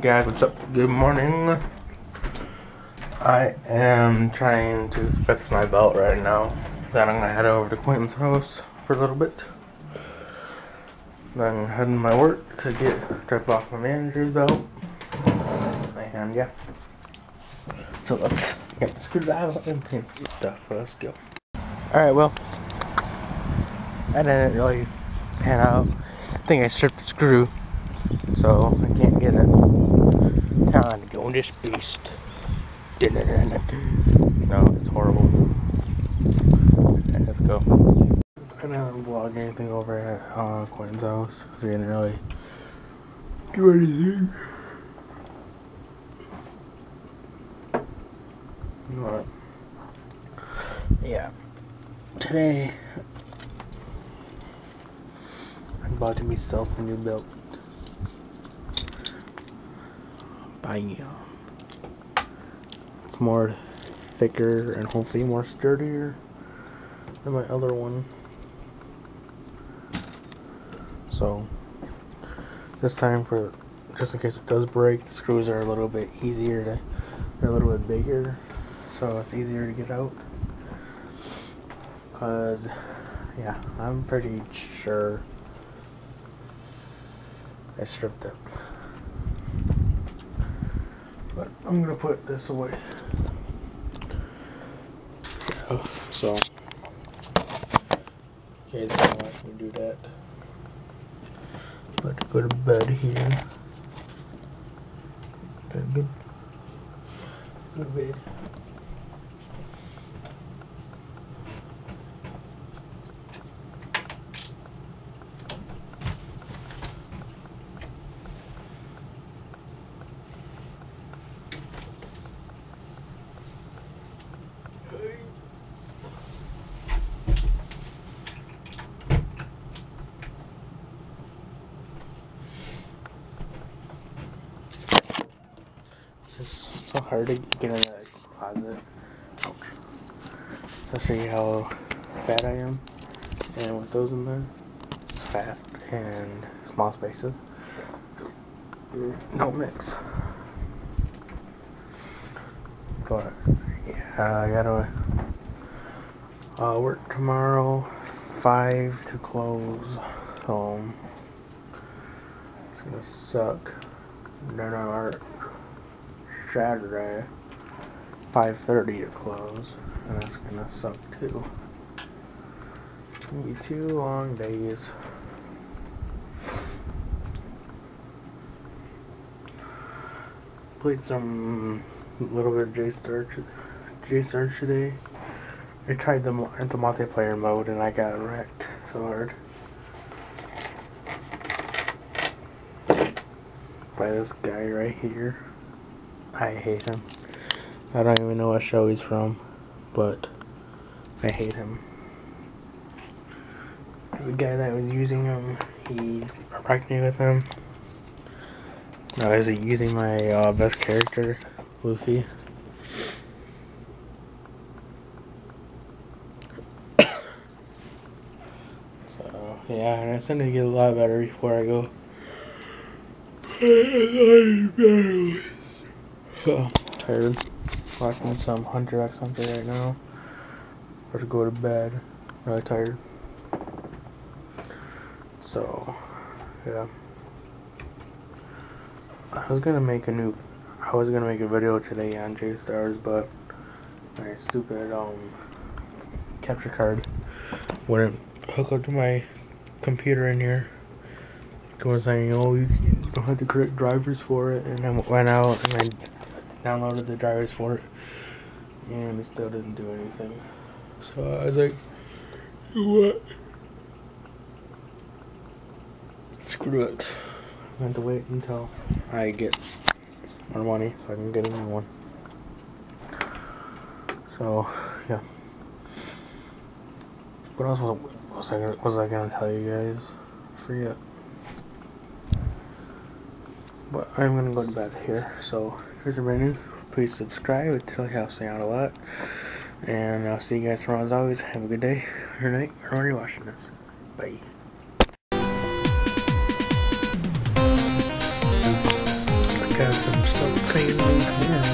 guys, what's up? Good morning. I am trying to fix my belt right now. Then I'm gonna head over to Quentin's house for a little bit. Then heading my work to get drop off my manager's belt. And yeah. So let's get the screwdriver and paint stuff. Let's go. Alright, well. I didn't really pan out. I think I stripped the screw. So I can't get it. Time to go on this beast. No, it's horrible. Right, let's go. I didn't vlog anything over at uh, Quentin's house. So I didn't really do anything. But, yeah. Today, about to myself a new belt. Buying um, It's more thicker and hopefully more sturdier than my other one. So, this time for, just in case it does break, the screws are a little bit easier to, they're a little bit bigger, so it's easier to get out. Cause, yeah, I'm pretty sure I stripped it. But I'm gonna put this away. Yeah, so, you guys gonna watch me do that. About to go to bed here. Good. Go to bed. It's so hard to get in that closet. Ouch. you how fat I am. And with those in there, it's fat and small spaces. No mix. But yeah, I gotta uh, work tomorrow, five to close. So it's gonna suck. No, no, work Saturday, 5.30 to close, and that's gonna suck too. Gonna be two long days. Played some little bit of J-Star, J-Star today. I tried the, the multiplayer mode and I got wrecked so hard. By this guy right here. I hate him. I don't even know what show he's from, but I hate him. The guy that was using him, he wrecked me with him. Now is he using my uh, best character, Luffy? so, yeah, and it's gonna get a lot better before I go. Tired. Watching some Hunter x Hunter right now. About to go to bed. Really tired. So, yeah. I was gonna make a new. I was gonna make a video today on J Stars, but my stupid um capture card wouldn't hook up to my computer in here. It was saying, "Oh, you don't have the correct drivers for it," and I went out and I downloaded the drivers for it, and it still didn't do anything. So I was like, what? Screw it. I have to wait until I get more money so I can get a new one. So, yeah. What else was, was, I, was I gonna tell you guys? I forget. But I'm gonna go to bed here, so if you're brand new, please subscribe. It really helps me out a lot. And I'll see you guys tomorrow as always. Have a good day or night or when you're watching this. Bye. some stuff clean